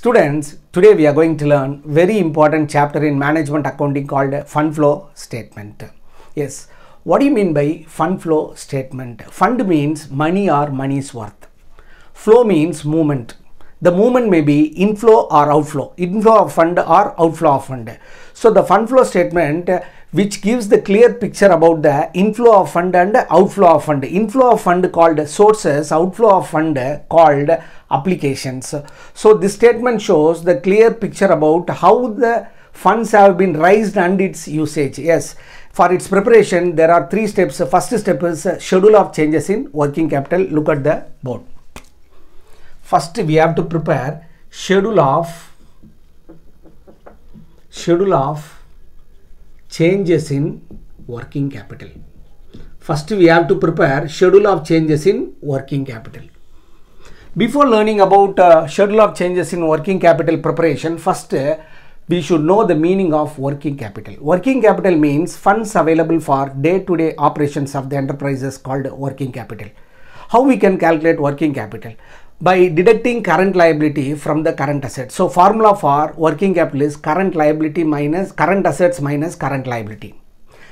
Students, today we are going to learn very important chapter in management accounting called fund flow statement. Yes, what do you mean by fund flow statement? Fund means money or money's worth. Flow means movement. The movement may be inflow or outflow, inflow of fund or outflow of fund. So the fund flow statement which gives the clear picture about the inflow of fund and outflow of fund. Inflow of fund called sources, outflow of fund called applications. So this statement shows the clear picture about how the funds have been raised and its usage. Yes, for its preparation there are three steps. First step is schedule of changes in working capital. Look at the board. First we have to prepare schedule of schedule of changes in working capital. First we have to prepare schedule of changes in working capital. Before learning about uh, schedule of changes in working capital preparation, first uh, we should know the meaning of working capital. Working capital means funds available for day-to-day operations of the enterprises called working capital. How we can calculate working capital? By deducting current liability from the current asset. So formula for working capital is current liability minus current assets minus current liability.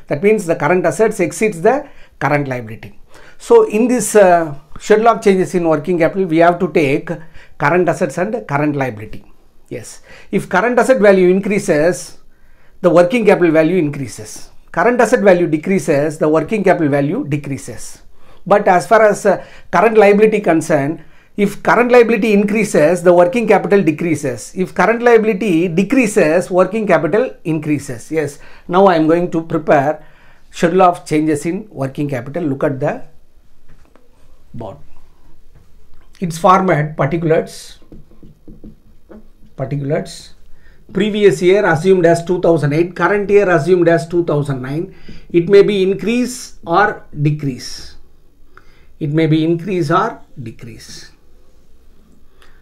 That means the current assets exceeds the current liability. So in this uh, schedule of changes in working capital, we have to take current assets and current liability. Yes, if current asset value increases, the working capital value increases. Current asset value decreases, the working capital value decreases. But as far as uh, current liability concerned, if current liability increases, the working capital decreases. If current liability decreases, working capital increases. Yes, now I am going to prepare schedule of changes in working capital. Look at the board. Its format particulars, particulars, previous year assumed as 2008, current year assumed as 2009. It may be increase or decrease. It may be increase or decrease.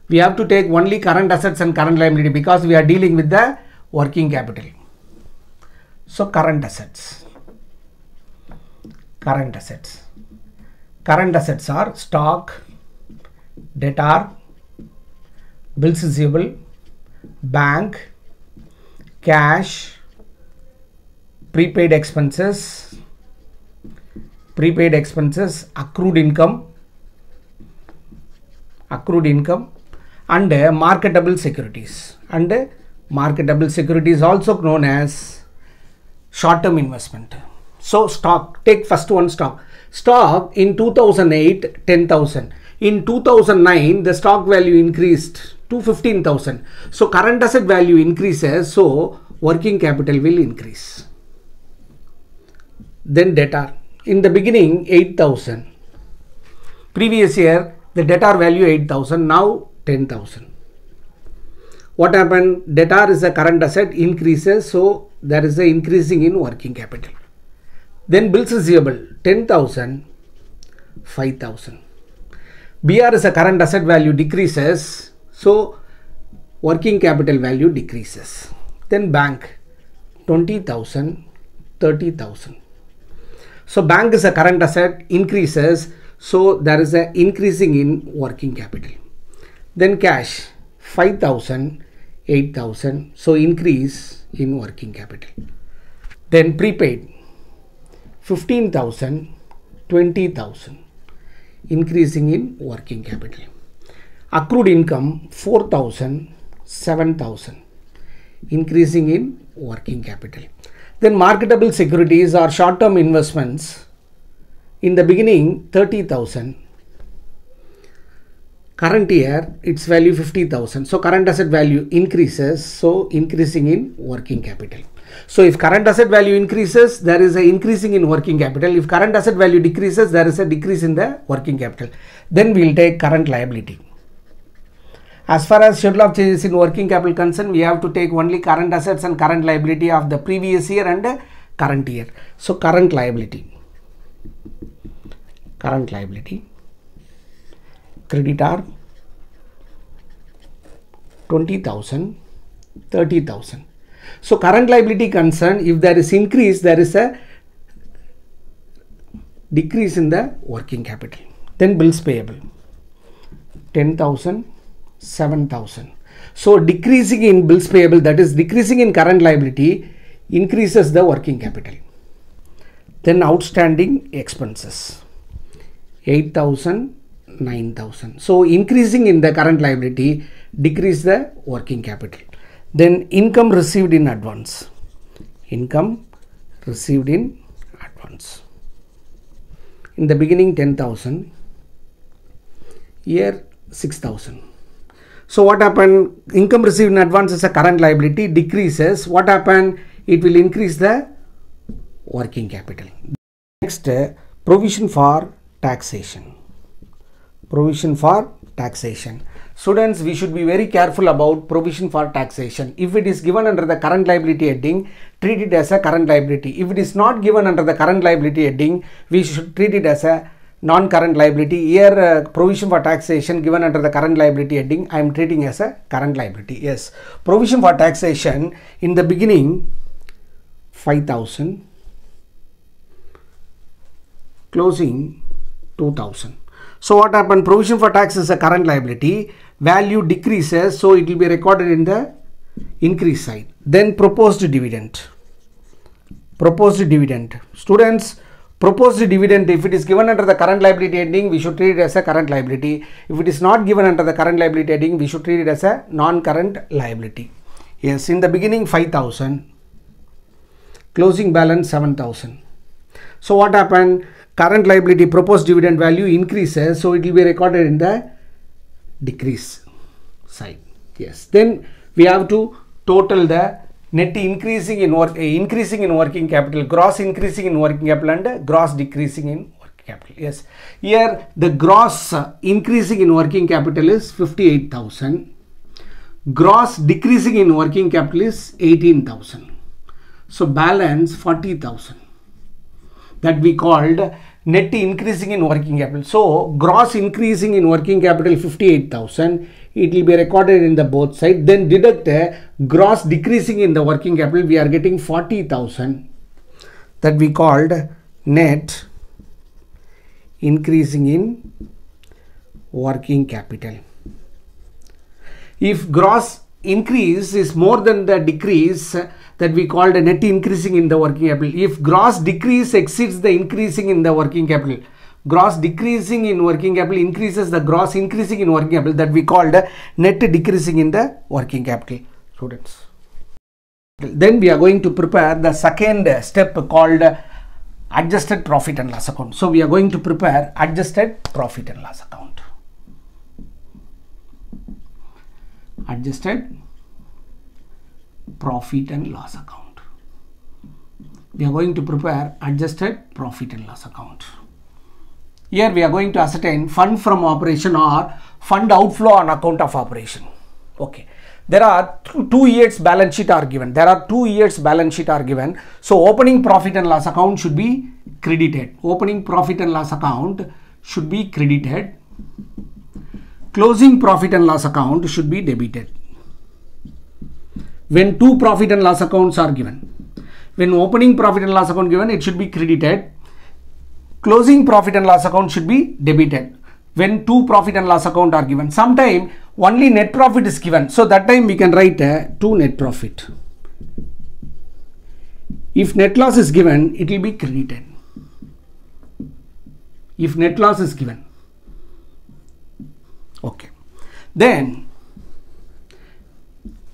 We have to take only current assets and current liability because we are dealing with the working capital. So current assets. Current assets. Current assets are stock, debtor, bills receivable, bank, cash, prepaid expenses, prepaid expenses, accrued income, accrued income and uh, marketable securities and uh, marketable securities also known as short term investment. So stock, take first one stock. Stock in 2008 10,000. In 2009 the stock value increased to 15,000. So current asset value increases so working capital will increase. Then debtor. In the beginning 8,000. Previous year the debtor value 8,000 now 10,000. What happened? Debtor is a current asset increases so there is a increasing in working capital. Then bills receivable 10,000 5,000. BR is a current asset value decreases so working capital value decreases. Then bank 20,000 30,000. So bank is a current asset increases so there is an increasing in working capital. Then cash 5000 8000 so increase in working capital. Then prepaid 15000 20000 increasing in working capital. Accrued income 4000 7000 increasing in working capital. Then marketable securities or short term investments in the beginning 30,000 current year its value 50,000 so current asset value increases so increasing in working capital. So if current asset value increases there is a increasing in working capital. If current asset value decreases there is a decrease in the working capital. Then we will take current liability. As far as schedule of changes in working capital concern we have to take only current assets and current liability of the previous year and current year. So current liability. Current liability creditor 20000 30000 so current liability concern if there is increase there is a decrease in the working capital. Then bills payable 10000 7000 So decreasing in bills payable, that is decreasing in current liability, increases the working capital. Then outstanding expenses 8000 9000 so increasing in the current liability decrease the working capital. Then income received in advance. Income received in advance. In the beginning 10000 here 6000 so what happened? Income received in advance is a current liability decreases. What happened? It will increase the working capital. Next uh, provision for taxation provision for taxation. Students we should be very careful about provision for taxation. If it is given under the current liability heading treat it as a current liability. If it is not given under the current liability heading we should treat it as a non-current liability. Here uh, provision for taxation given under the current liability heading i am treating as a current liability. Yes. Provision for taxation in the beginning 5000 closing 2000 so what happened? Provision for tax is a current liability. Value decreases so it will be recorded in the increase side. Then proposed dividend. Proposed dividend. Students proposed dividend if it is given under the current liability heading we should treat it as a current liability. If it is not given under the current liability heading we should treat it as a non-current liability. Yes in the beginning 5000 closing balance 7000 so what happened current liability proposed dividend value increases so it will be recorded in the decrease side. Yes. Then we have to total the net increasing in work uh, increasing in working capital gross increasing in working capital and gross decreasing in working capital. Yes. Here the gross uh, increasing in working capital is 58000 gross decreasing in working capital is 18000 so balance 40000 that we called net increasing in working capital. So gross increasing in working capital 58,000 it will be recorded in the both side then deduct uh, gross decreasing in the working capital we are getting 40,000 that we called net increasing in working capital. If gross increase is more than the decrease that we called a net increasing in the working capital. If gross decrease exceeds the increasing in the working capital, gross decreasing in working capital increases the gross increasing in working capital that we called net decreasing in the working capital. Students. Then we are going to prepare the second step called adjusted profit and loss account. So we are going to prepare adjusted profit and loss account. Adjusted profit and loss account. We are going to prepare adjusted profit and loss account. Here we are going to ascertain fund from operation or fund outflow on account of operation. Okay. There are two years balance sheet are given. There are two years balance sheet are given. So opening profit and loss account should be credited. Opening profit and loss account should be credited. Closing profit and loss account should be debited when two profit and loss accounts are given. When opening profit and loss account given, it should be credited. Closing profit and loss account should be debited. When two profit and loss account are given. Sometime only net profit is given. So that time we can write a two net profit. If net loss is given, it will be credited. If net loss is given. Okay. Then,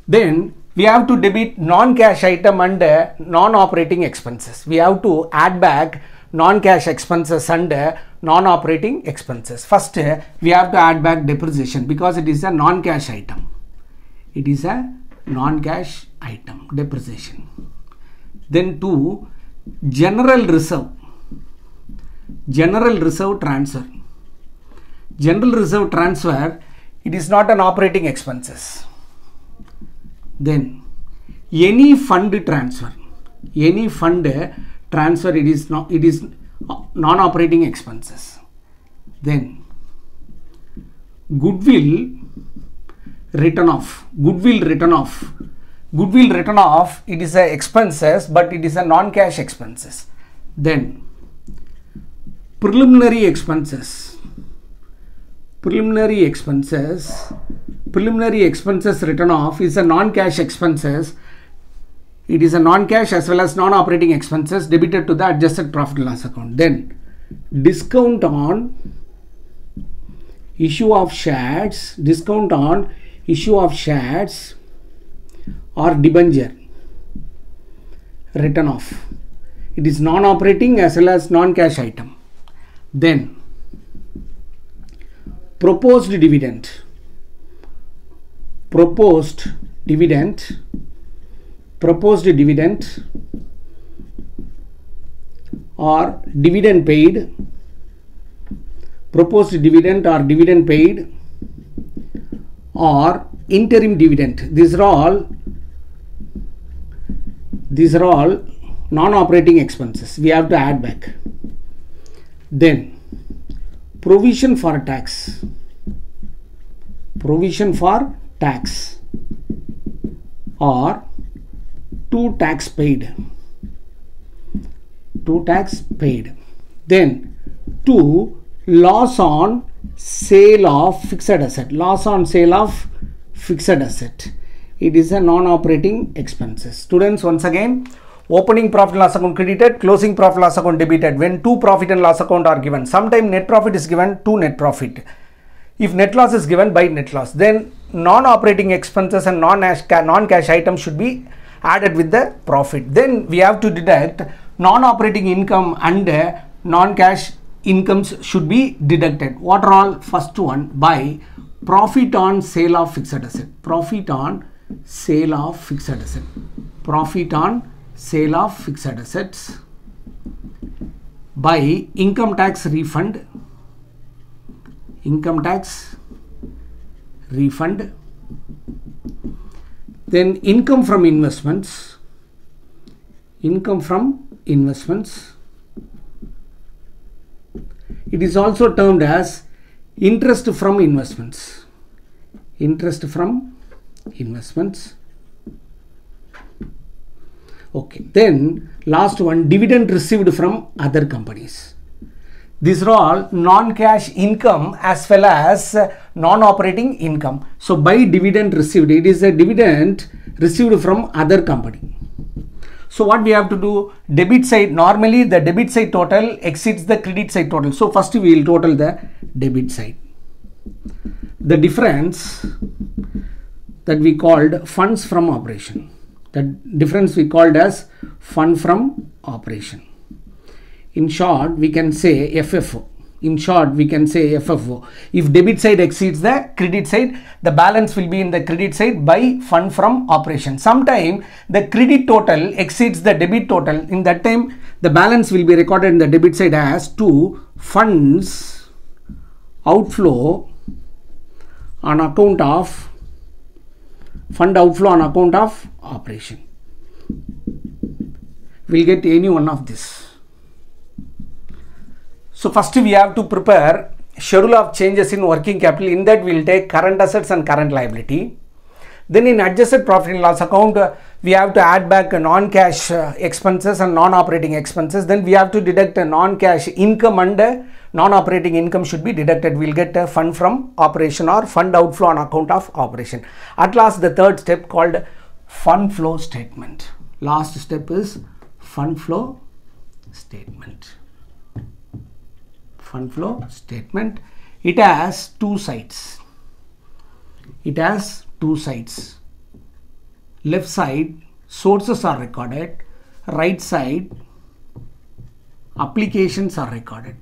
then we have to debit non-cash item and non-operating expenses. We have to add back non-cash expenses and non-operating expenses. First, we have to add back depreciation because it is a non-cash item. It is a non-cash item, depreciation. Then two, general reserve. General reserve transfer. General reserve transfer, it is not an operating expenses then any fund transfer any fund transfer it is not it is non operating expenses. Then goodwill written off goodwill written off. Goodwill written off it is a expenses but it is a non cash expenses. Then preliminary expenses. Preliminary expenses preliminary expenses written off is a non-cash expenses. It is a non-cash as well as non-operating expenses debited to the adjusted profit loss account. Then discount on issue of shares, discount on issue of shares or debenture written off. It is non-operating as well as non-cash item. Then proposed dividend proposed dividend proposed dividend or dividend paid proposed dividend or dividend paid or interim dividend. These are all these are all non-operating expenses. We have to add back. Then provision for tax. Provision for tax or two tax paid. Two tax paid. Then two loss on sale of fixed asset. Loss on sale of fixed asset. It is a non-operating expenses. Students once again opening profit loss account credited closing profit loss account debited. When two profit and loss account are given sometime net profit is given to net profit. If net loss is given by net loss then non-operating expenses and non-cash items should be added with the profit. Then we have to deduct non-operating income and uh, non-cash incomes should be deducted. What are all? First one by profit on sale of fixed asset. Profit on sale of fixed asset. Profit on sale of fixed assets by income tax refund. Income tax refund then income from investments income from investments. It is also termed as interest from investments. Interest from investments. Okay then last one dividend received from other companies these are all non-cash income as well as uh, non-operating income. So by dividend received it is a dividend received from other company. So what we have to do? Debit side normally the debit side total exceeds the credit side total. So first we will total the debit side. The difference that we called funds from operation. The difference we called as fund from operation in short we can say FFO in short we can say FFO if debit side exceeds the credit side the balance will be in the credit side by fund from operation. Sometime the credit total exceeds the debit total. In that time the balance will be recorded in the debit side as to funds outflow on account of fund outflow on account of operation. We'll get any one of this so first we have to prepare schedule of changes in working capital. In that we will take current assets and current liability. Then in adjusted profit and loss account uh, we have to add back non-cash uh, expenses and non-operating expenses. Then we have to deduct non-cash income and uh, non-operating income should be deducted. We'll get a fund from operation or fund outflow on account of operation. At last the third step called fund flow statement. Last step is fund flow statement fund flow statement. It has two sides. It has two sides. Left side sources are recorded. Right side applications are recorded.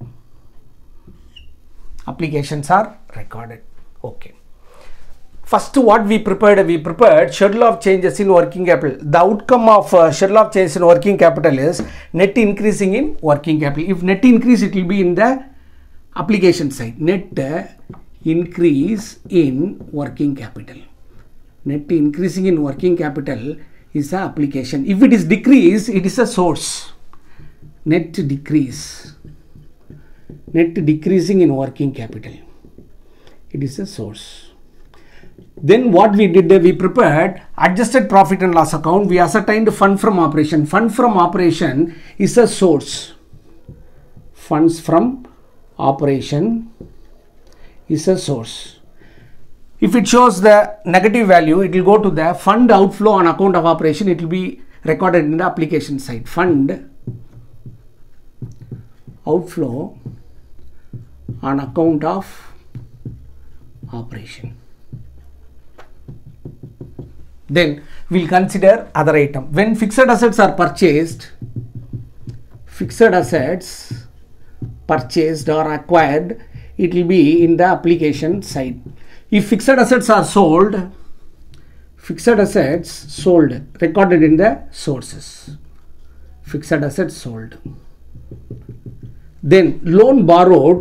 Applications are recorded. Okay. First what we prepared we prepared schedule of changes in working capital. The outcome of uh, schedule of changes in working capital is net increasing in working capital. If net increase it will be in the application side. Net uh, increase in working capital. Net increasing in working capital is a application. If it is decrease it is a source. Net decrease. Net decreasing in working capital. It is a source. Then what we did we prepared adjusted profit and loss account. We ascertained fund from operation. Fund from operation is a source. Funds from operation is a source. If it shows the negative value it will go to the fund outflow on account of operation. It will be recorded in the application side. Fund outflow on account of operation. Then we'll consider other item. When fixed assets are purchased fixed assets purchased or acquired it will be in the application side if fixed assets are sold fixed assets sold recorded in the sources. Fixed assets sold. Then loan borrowed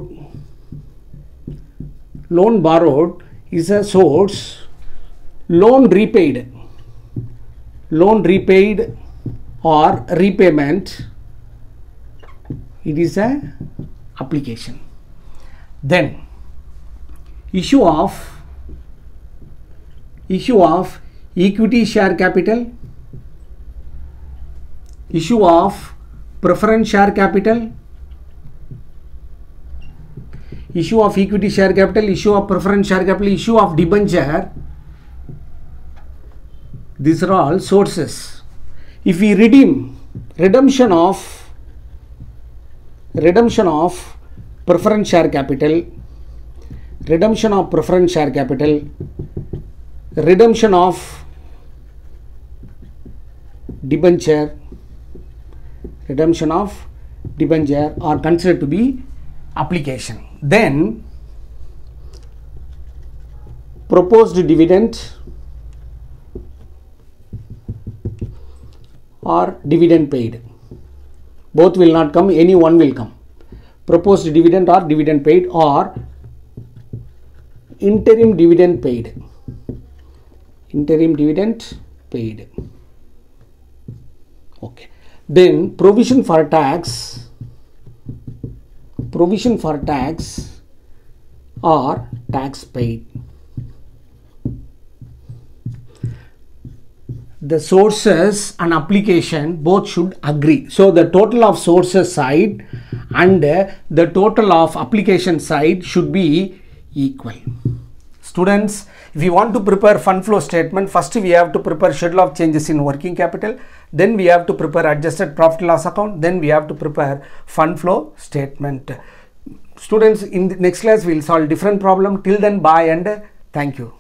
loan borrowed is a source. Loan repaid loan repaid or repayment it is a application. Then issue of issue of equity share capital issue of preference share capital issue of equity share capital issue of preference share capital issue of debenture these are all sources. If we redeem redemption of redemption of preference share capital. Redemption of preference share capital. Redemption of debenture. Redemption of debenture are considered to be application. Then proposed dividend or dividend paid both will not come any one will come. Proposed dividend or dividend paid or interim dividend paid. Interim dividend paid. Okay. Then provision for tax provision for tax or tax paid the sources and application both should agree. So the total of sources side and the total of application side should be equal. Students if you want to prepare fund flow statement first we have to prepare schedule of changes in working capital. Then we have to prepare adjusted profit loss account. Then we have to prepare fund flow statement. Students in the next class we will solve different problem. Till then bye and thank you